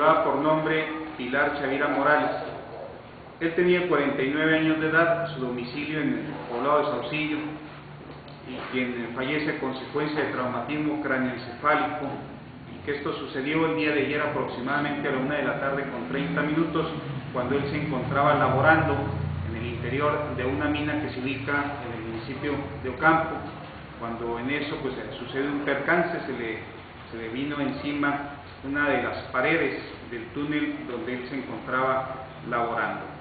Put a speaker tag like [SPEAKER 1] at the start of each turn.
[SPEAKER 1] llevaba por nombre Pilar Chavira Morales. Él tenía 49 años de edad, su domicilio en el poblado de Saucillo, y quien fallece a consecuencia de traumatismo cráneoencefálico, y que esto sucedió el día de ayer aproximadamente a la una de la tarde con 30 minutos, cuando él se encontraba laborando en el interior de una mina que se ubica en el municipio de Ocampo. Cuando en eso pues sucede un percance, se le, se le vino encima una de las paredes del túnel donde él se encontraba laborando.